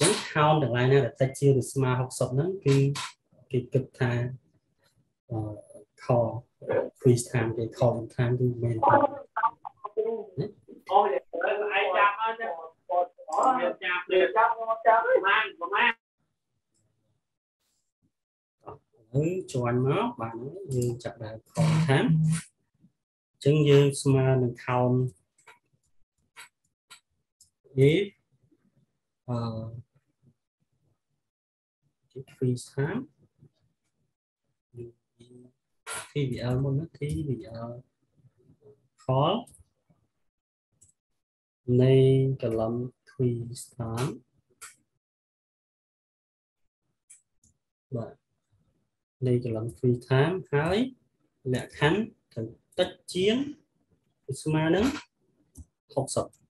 ចឹង count ទាំងឡាយណាដែលតិចជាងឬស្មើ60ហ្នឹងគឺគេគិតថាអឺ call freeze time គេ call time គឺមែនទេអូយឯងចាប់អត់ទេចាប់ចាប់ចាប់បានប្រហែលហើយជន់មកបានហើយយើងចាប់ដើម call time អញ្ចឹងយើងស្មើនឹង count if អឺ freeze time TVL មុនណា TVL call នៃកលំ freeze time បាទនៃកលំ free time ហើយលក្ខខណ្ឌត្រូវតិចជាងស្មើនឹង60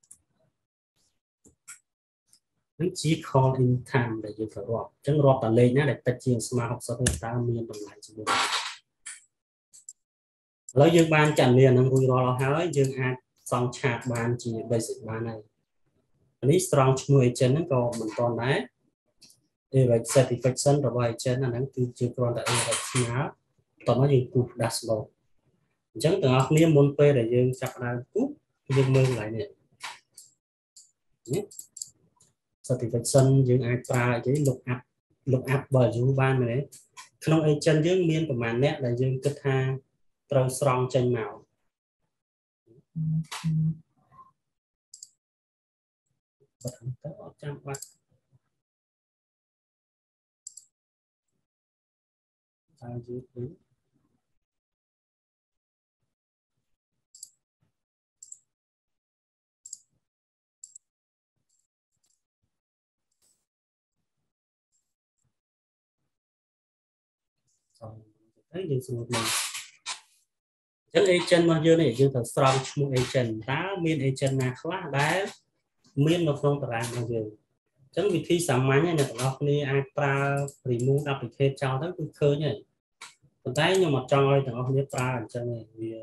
នឹងជា call in time ដែលយើងត្រូវរាប់អញ្ចឹងរាប់តែលេខណាដែលតិចជាងស្មើ60នេះតើមានតម្លៃជាមួយឥឡូវយើងបានចាក់លាននឹងរួចរាល់ហើយយើងអាចសង់ឆាតបានជា basic បានហើយនេះ strong ឈ្មោះ agent ហ្នឹងក៏មិនទាន់ដែរ erect satisfaction របស់ agent អាហ្នឹងគឺជាគ្រាន់តែ erect ស្មើតោះមកយើងគូស dashboard អញ្ចឹងទាំងអស់គ្នាមុនពេលដែលយើងចាប់ដើមគូសយើងមើលកន្លែងនេះនេះ satisfaction យើងអាចប្រើអីគេ look up look up value បានមែនទេក្នុង agent យើងមានប្រមាណអ្នកដែលយើងគិតថាត្រូវស្រង់ចេញមកបើទៅអត់ចាំបាច់តើយូរ ទៅយើងស្រួលមកអញ្ចឹង agent របស់យើងនេះយើងត្រូវស្រង់ឈ្មោះ agent តើមាន agent ណាខ្លះដែលមាននៅក្នុងតារាងរបស់យើងអញ្ចឹងវិធីសាមញ្ញអ្នកទាំងអស់គ្នាអាចប្រើ remove duplicate ចោលទៅគឺឃើញហើយប៉ុន្តែខ្ញុំអត់ចង់ឲ្យទាំងអស់គ្នាប្រើអញ្ចឹងទេវា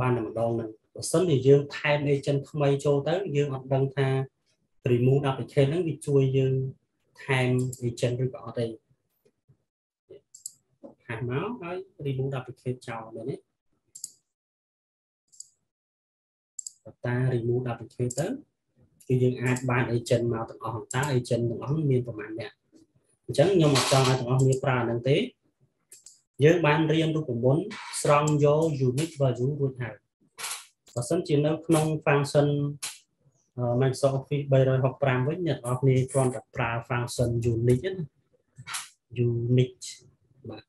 បានតែម្ដងហ្នឹងបើសិនជាយើងថែម agent ថ្មីចូលទៅយើងអត់ដឹងថា remove duplicate ហ្នឹងវាជួយយើងថែម agent ឬក៏អត់ទេ ហាស់មកហើយ remove duplicate ចោលមែនទេតា remove duplicate ទៅគឺយើងអាចបាន agent មកទាំងអស់តើ agent ទាំងអស់មានប្រមាណអ្នកអញ្ចឹងខ្ញុំអត់ចង់ឲ្យទាំងអស់គ្នាប្រើហ្នឹងទេយើងបានរៀនរូបមន្តស្រង់យក unique value រួចហើយបើសិនជានៅក្នុង function Microsoft Office 365វិញអ្នកនរគ្នាគ្រាន់តែប្រើ function unique ណា unique បាទ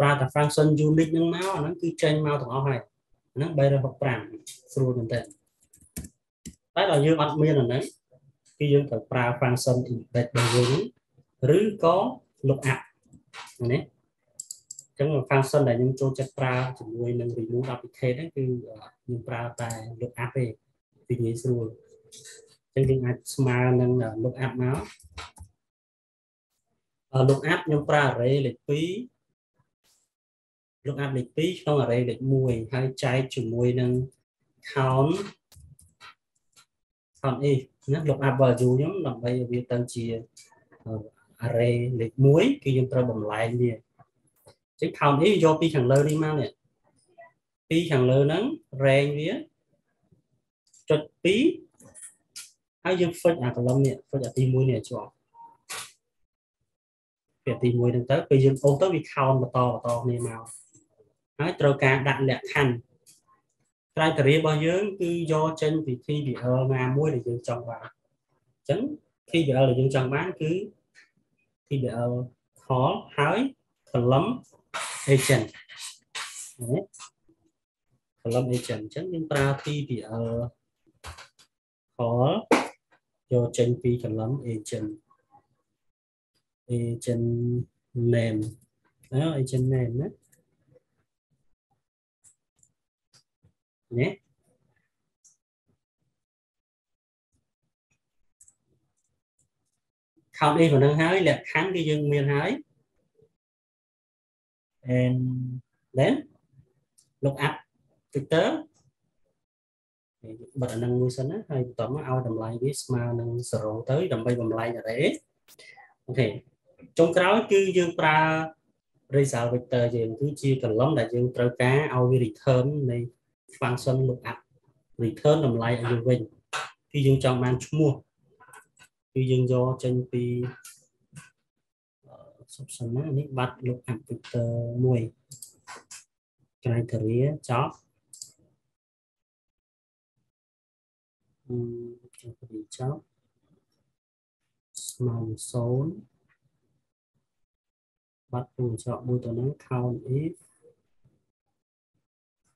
ប្រើតែ function unique ហ្នឹងមកអាហ្នឹងគឺចេញមកទាំងអស់ហើយហ្នឹង365ស្រួលមែនតើតែដល់យើងអត់មានអាហ្នឹងគឺយើងត្រូវប្រើ function embed របស់យើងឬក៏ look up ណាចឹង function ដែលខ្ញុំចូលចិត្តប្រើជាមួយនឹង remove duplicate ហ្នឹងគឺខ្ញុំប្រើតែ look up ទេពីងាយស្រួលចឹងយើងអាចស្មើនឹង look up មក look up ខ្ញុំប្រើ array លេខ2 look up លេខ2ក្នុង array លេខ1ហើយចែកជាមួយនឹង count count if ណា look up value ខ្ញុំដើម្បីឲ្យវាទៅជា array លេខ1គឺយើងត្រូវបំលែងវាចឹង count if យកពីខាងលើនេះមកនេះពីខាងលើហ្នឹង range វាចុច2ហើយយើង fix អា column នេះ fix អាទី1នេះឲ្យជាប់ពីទី1ហ្នឹងទៅពេលយើងអូសទៅវា count បន្តបន្តគ្នាមក ហើយត្រូវការដាក់លក្ខខណ្ឌក្រៃតរារបស់យើងគឺយកចេញពី TVL ណាមួយដែលយើងចង់បានអញ្ចឹង TVL ដែលយើងចង់បានគឺ TVL call ហើយ column agent ណា column agent អញ្ចឹងយើងប្រើ TVL call យកចេញពី column agent agent name ណា agent name ណា ណាខោនេះប៉ុណ្ណឹងហើយលក្ខខណ្ឌគឺយើងមានហើយ and then look up Twitter បិទអានឹងមួយសិនណាហើយបន្តមកឲ្យតម្លៃវាស្មើនឹង0ទៅដើម្បីបំលែង array អូខេចុងក្រោយគឺយើងប្រើ result vector យើងគឺជា column ដែលយើងត្រូវការឲ្យវា return នៃ function lookup return តម្លៃឲ្យយើងវិញគឺយើងចង់បានឈ្មោះគឺយើងយកចេញពីសុបសិនណានេះបាត់ lookup vector មួយ criteria ចប់អឺចប់ស្មើនឹង0បាត់ពូច្រកមួយទៅនឹង count if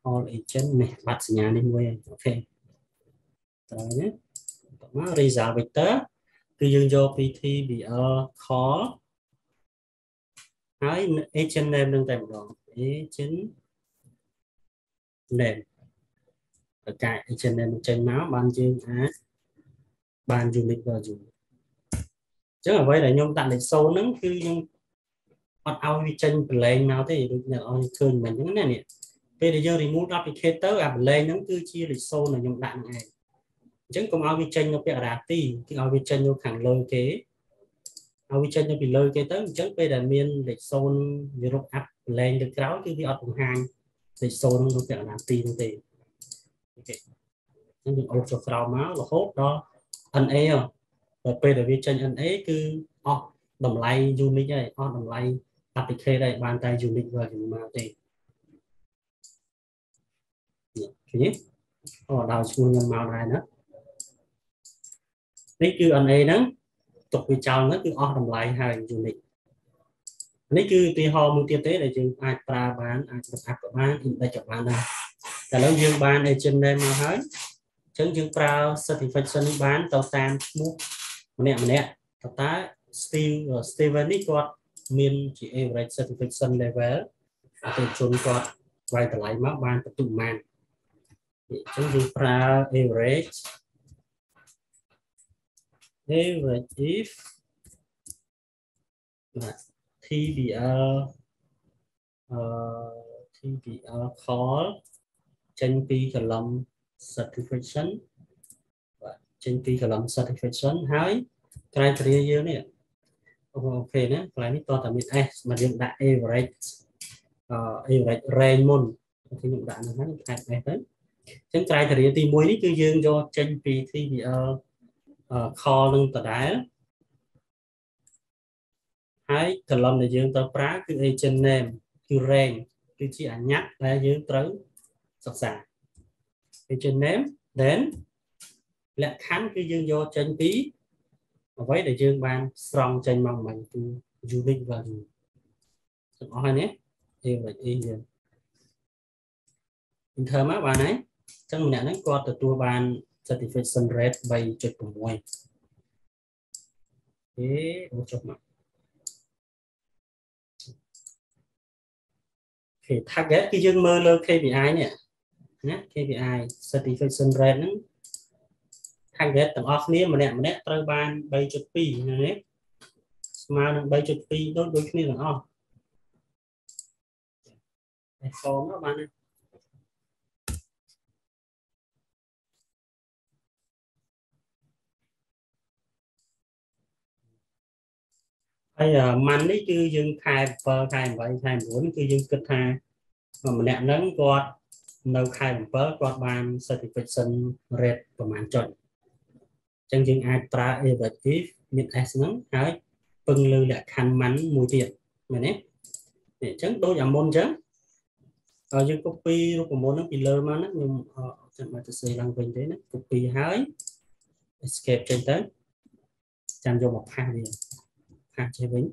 all agent នេះបាត់សញ្ញានេះមួយអូខេត្រូវណាបន្តមក result vector គឺយើងយកពី tbl call ហើយ agent name នឹងតែម្ដង agent name ប្រកាស agent name ចេញមកបានយើងអាចបាន unique value អញ្ចឹងអ្វីដែលខ្ញុំដាក់លេខ0ហ្នឹងគឺខ្ញុំអត់ឲ្យវាចេញប្រឡែងមកទេដូចអ្នកអរឃើញមិនអញ្ចឹងណានេះ ពេលដែលយើង remove duplicate ទៅអាប្រឡែងហ្នឹងគឺជាលេខ0ដែលខ្ញុំដាក់ហ្នឹងឯងអញ្ចឹងកុំឲ្យវាចេញនៅពាក្យរាទីគឺឲ្យវាចេញនៅខាងលើគេឲ្យវាចេញនៅពីលើគេទៅអញ្ចឹងពេលដែលមានលេខ0វារកអាប់ប្រឡែងទៅក្រោយគឺវាអត់បង្ហាញលេខ0នៅពាក្យរាទីនោះទេអូខេអញ្ចឹងយើងអូសចុះក្រោមមករហូតដល់ NA ដល់ពេលដែលវាចេញ NA គឺអស់តម្លៃ unique ហើយអស់តម្លៃ applicate ដែរបានតែ unique value មកទេ ឃើញទេអូដល់ឈ្មោះខ្ញុំមកដែរណានេះគឺ NA ហ្នឹងទុកវាចោលហ្នឹងគឺអស់តម្លៃហើយ unique នេះគឺឧទាហរណ៍មួយទៀតទេដែលយើងអាចប្រើបានអាចបង្អាប់ក៏បាន index ក៏បានដែរតែឥឡូវយើងបាន agent name មកហើយអញ្ចឹងយើងប្រើ certification នេះបានទៅតាមឈ្មោះម្នាក់ម្នាក់តើតើ Steve Steven នេះគាត់មានជា average certification level អតិថិជនគាត់វាយតម្លៃមកបានបន្ទុកប៉ុន្មាន អញ្ចឹងយើងប្រើ average average if TBL អឺ TBL call ចេញពី column certification បាទចេញពី column certification ហើយ criteria យើងនេះអូខេណាកន្លែងនេះតោះតែមាន S មកយើងដាក់ average អឺ average range មុនខ្ញុំដាក់ហ្នឹងហើយខែ S ទៅ អញ្ចឹង criteria ទី1នេះគឺយើងយកចេញពី TVL call នឹងដដែលហើយ column ដែលយើងត្រូវប្រើគឺ agent name គឺ range គឺជាអញ្ញត្តិដែលយើងត្រូវសិក្សា agent name then លក្ខខណ្ឌគឺយើងយកចេញពីអ្វីដែលយើងបានស្រង់ចេញមកមិញគឺ unique value ទាំងអស់ហើយនេះ average a យើង enter មកបានហើយអញ្ចឹងម្នាក់ហ្នឹងគាត់ទទួលបាន satisfaction rate 3.6អេអូចុះមកគេ target គឺយើងមើលលើ KPI នេះណា KPI satisfaction rate ហ្នឹង target ទាំងអស់គ្នាម្នាក់ម្នាក់ត្រូវបាន3.2ណានេះស្មើនឹង3.2ដូចដូចគ្នាទាំងអស់តែកងនោះបាន ហើយម៉ាន់នេះគឺយើងខែ7ខែ8ខែ9គឺយើងគិតថាម្នាក់ហ្នឹងគាត់នៅខែ7គាត់បាន certification rate ប្រហែលចុចចឹងយើងអាចប្រើ evaluative មាន S ហ្នឹងហើយពឹងលើលក្ខខណ្ឌម៉ាន់មួយទៀតមែនទេអញ្ចឹងដូចអាមុនអញ្ចឹងហើយយើង copy រូបមន្តហ្នឹងពីលើមកណាខ្ញុំចាំមកទៅសេឡើងវិញទេណា copy ហើយ escape ចេញទៅចាំយកមកផាសវា ផាសចេញវិញ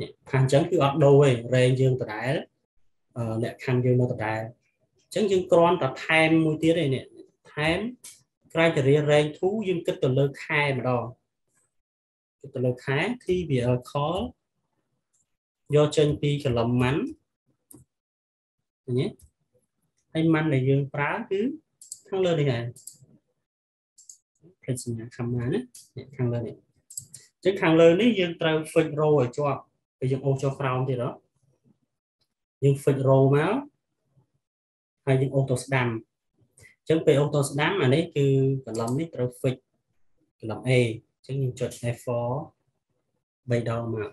នេះផាសអញ្ចឹងគឺអត់ដូរទេ range យើងដដែលលក្ខខណ្ឌយើងនៅដដែលអញ្ចឹងយើងគ្រាន់តែថែមមួយទៀតទេនេះថែម criteria range 2យើងគិតទៅលើខែម្ដងគិតទៅលើខែ TBL call យកចេញពី column man ឃើញទេហើយ man ដែលយើងប្រើគឺខាងលើនេះហើយភ្លេចសញ្ញាខំណាណាខាងលើនេះអញ្ចឹងខាងលើនេះយើងត្រូវ fix row ឲ្យជាប់ហើយយើងអូសចុះក្រោមទៀតហ៎យើង fix row មកហើយយើងអូសទៅស្ដាំចឹងពេលអូតូស្ដាំអានេះគឺកន្លំនេះត្រូវ fix កន្លំ A អញ្ចឹងយើងចុច F4 3ដងមក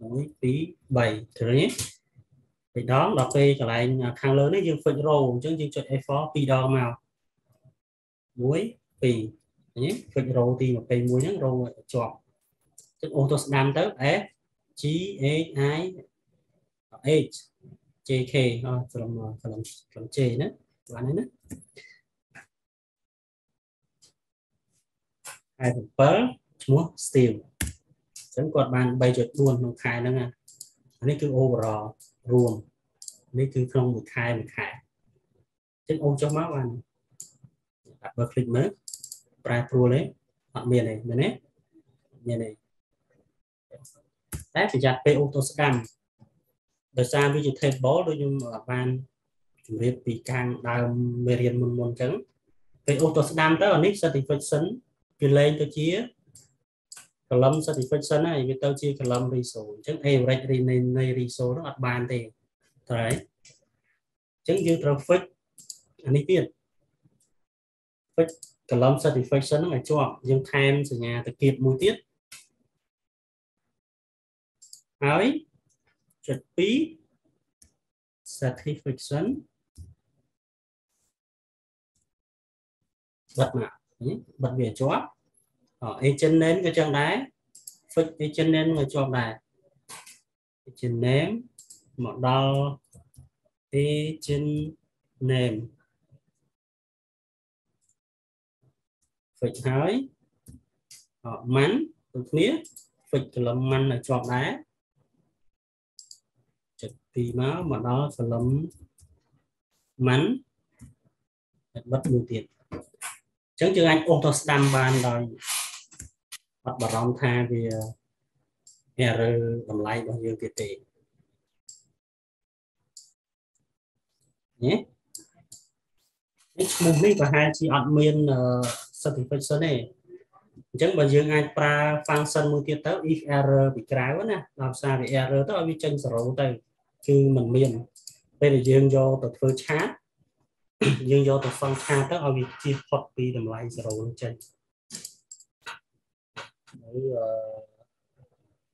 1 2 3ឃើញទេ3ដងដល់ពេលកន្លែងខាងលើនេះយើង fix row អញ្ចឹងយើងចុច F4 2ដងមក1 2ឃើញទេ fix row ទី21ហ្នឹង row ជាប់ ទឹកអូទៅស្ដាំទៅ S G H I H J K អត់ត្រឹមត្រឹមត្រឹម J ណាបានហើយណាខែ7ឈ្មោះ Steel អញ្ចឹងគាត់បាន3.4ក្នុងខែហ្នឹងអានេះគឺ overall រួមនេះគឺក្នុងមួយខែមួយខែអញ្ចឹងអូនចុះមកបានដាក់បើ click មើលប្រែប្រួលទេអត់មានទេមែនទេមានទេ តែប្រយ័ត្នពេលអូតូស្កាំដោយសារវាជា table ដូចខ្ញុំបានជម្រាបពីកាងដើមមេរៀនមុនមុនអញ្ចឹងពេលអូតូស្ដាំទៅអានេះ certification វាលែងទៅជា column certification ហើយវាទៅជា column resource អញ្ចឹង average នៃ resource នោះអត់បានទេត្រូវហើយអញ្ចឹងយើងត្រូវ fix អានេះទៀត fix column certification ហ្នឹងឲ្យជាប់យើងថែមសញ្ញាតកៀបមួយទៀត ហើយចុច2 certification បិទមកបិទវាជាប់ agent name ក៏ចឹងដែរ fix agent name ក៏ជាប់ដែរ agent name មកដល់ agent name fix ហើយម៉ាន់ដូចគ្នា fix column ម៉ាន់ឲ្យជាប់ដែរ ចិត្តពីមកមកដល់ column ម៉ាន់បិទមួយទៀតអញ្ចឹងយើងអាចអូសទៅស្ដាំបានដោយអត់បារម្ភថាវា error តម្លៃរបស់យើងទៀតទេនេះនេះឈ្មោះនេះប្រហែលជាអត់មាន certification ទេអញ្ចឹងបើយើងអាចប្រើ function មួយទៀតទៅ if error ពីក្រៅណាដល់សារវា error ទៅឲ្យវាចេញ0ទៅ គឺมันមានពេលដែលយើងយកទៅធ្វើឆាតយើងយកទៅសងឆាតទៅឲ្យវាជៀសផុតពីតម្លៃ0នឹងចេញហើយ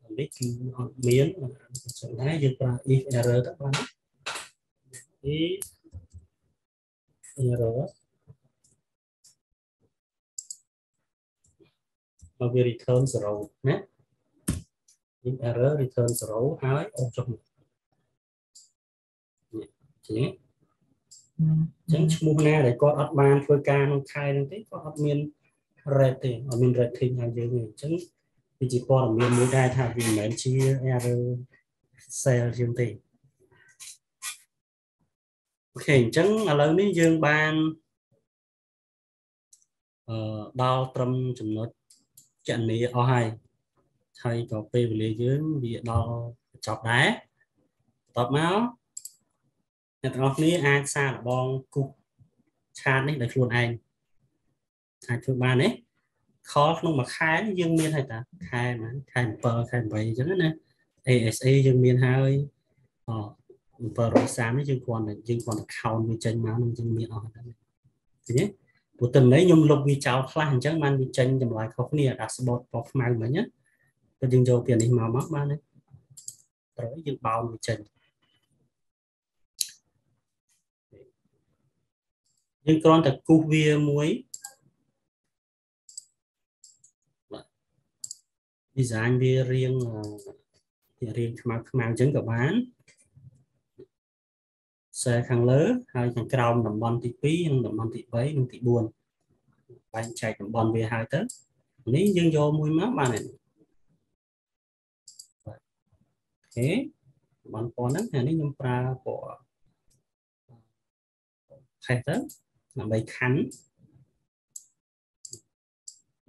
អឺនេះគឺអត់មានអញ្ចឹងដែរយើងប្រើ if error ទៅបាន if error មកវា return 0ណា if error return 0ហើយអូចុះនេះ នេះអញ្ចឹងឈ្មោះណាដែលគាត់អត់បានធ្វើការក្នុងខែហ្នឹងទេគាត់អត់មាន rate ទេអត់មាន rating ឲ្យយើងទេអញ្ចឹងវាជាព័ត៌មានមួយដែរថាវាមិនមែនជា error sale ជាងទេអូខេអញ្ចឹងឥឡូវនេះយើងបានអឺដល់ត្រឹមចំណុចចនាអស់ហើយហើយក៏ពេលវេលាយើងវាដល់ចប់ដែរបន្ទាប់មក អ្នកទាំងអស់គ្នាអាចសាកល្បងគូសឆាតនេះដោយខ្លួនឯងអាចធ្វើបានទេខលក្នុងមួយខែយើងមានហើយតាខែណាខែ7ខែ8អញ្ចឹងណា ASA យើងមានហើយអ730នេះយើងគ្រាន់តែយើងគ្រាន់តែ count វាចេញមកនឹងយើងមានអស់ហើយឃើញទេព្រោះតំណែងខ្ញុំលុបវាចោលខ្លះអញ្ចឹងបានវាចេញចម្លើយខុសគ្នា dashboard ពណ៌ខ្មៅមិញណាតែយើងយកពីនេះមកមកបានទេត្រូវយើងបោនវាចេញ យើងគ្រាន់តែគូសវាមួយ design វារៀងវារៀងខ្មៅខ្មៅអញ្ចឹងក៏បានខ្សែខាងលើហើយខាងក្រោមតំបន់ទី2និងតំបន់ទី3និងទី4បែងចែកតំបន់វាហើយទៅនេះយើងយកមួយមកបានហើយអូខេតំបន់ពណ៌ហ្នឹងថ្ងៃនេះខ្ញុំប្រើពណ៌ខេះទៅ ដើម្បីខណ្ឌ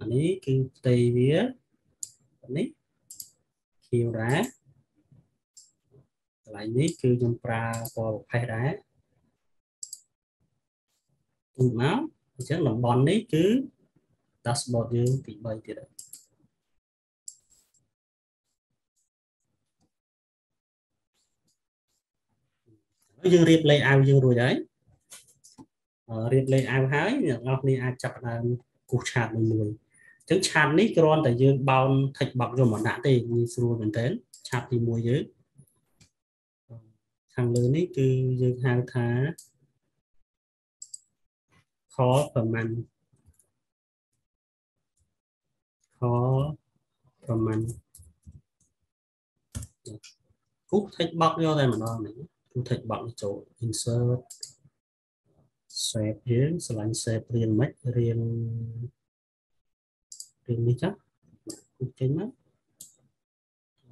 អានេះគឺផ្ទៃវានេះ camera កន្លែងនេះគឺខ្ញុំប្រើពណ៌ប្រផេះដែរទូមកអញ្ចឹងតំបន់នេះគឺ dashboard យើងទី3ទៀតហើយយើងរៀប layout យើងរួចហើយ រៀបលេខអៅហើយអ្នកនរគ្នាអាចចាប់ដើមគូសឆាតមួយមួយអញ្ចឹងឆាតនេះគ្រាន់តែយើងបោន text box យកមកដាក់ទេងាយស្រួលមែនតើឆាតទី1យើងខាងលើនេះគឺយើងហៅថា call ប្រមាណ call ប្រមាណគូ text box យកតែម្ដងនេះគូ text box ចូល insert save យើងឆ្លាញ់ save រៀងមិនរៀងរៀងនេះចាគូចេញមក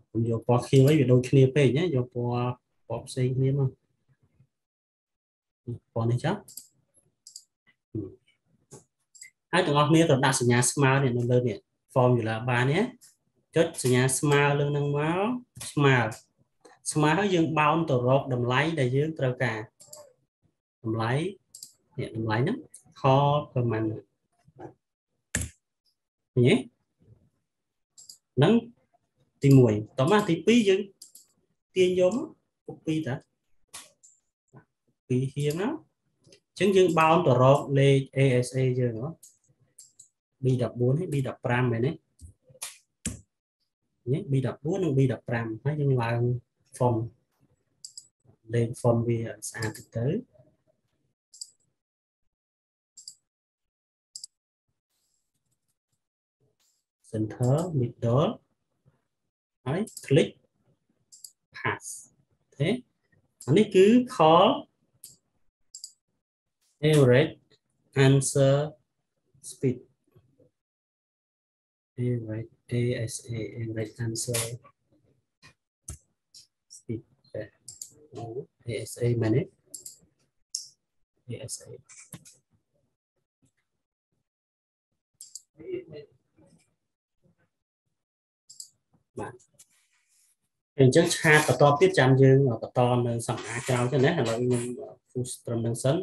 ខ្ញុំយកពណ៌ខៀវឲ្យវាដូចគ្នាពេកណាយកពណ៌ពណ៌ផ្សេងគ្នាមកពណ៌នេះចាហើយទាំងអស់គ្នាត្រូវដាក់សញ្ញាស្មើនេះនៅលើនេះ formula បាននេះចុចសញ្ញាស្មើលើនឹងមកស្មើស្មើហើយយើងបោនទៅរកតម្លៃដែលយើងត្រូវការតម្លៃ នេះតម្លៃហ្នឹងខប្រហែលនេះហ្នឹងទី1តោះមកទី2យើងទាញយកមកពុក2តា2ហៀងណាអញ្ចឹងយើងបោនទៅរកលេខ ASA យើងហ៎ B14 ហើយ B15 មែនទេនេះ B14 និង B15 ហើយយើងឡើង font លេខ font វាស្អាតទៅ center middle đấy, click pass thế anh ấy cứ call average answer speed average ASA average answer speed ASA manage ASA បាទអញ្ចឹងឆាតបន្តទៀតចាំយើងបន្តនៅសប្តាហ៍ក្រោយទៅណាឥឡូវខ្ញុំគូត្រឹមនឹងសិន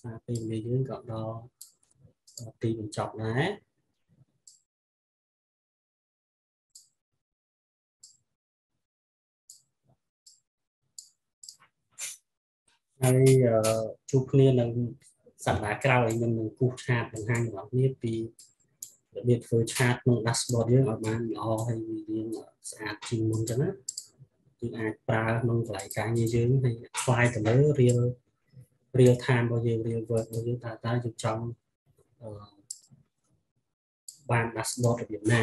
សារពេលវេលាយើងក៏ដល់ទីបញ្ចប់ដែរហើយជួបគ្នានៅសប្តាហ៍ក្រោយខ្ញុំនឹងគូសឆាតបង្ហាញដល់គ្នាពី របៀបធ្វើឆាតក្នុង dashboard យើងឲ្យបានល្អហើយវារៀងស្អាតជាងមុនចឹងណាយើងអាចប្រើក្នុងកន្លែងការងារយើងហើយខ្លាយទៅលើ real real time របស់យើង real work របស់យើងតើតើយើងចង់បាន dashboard របៀបណា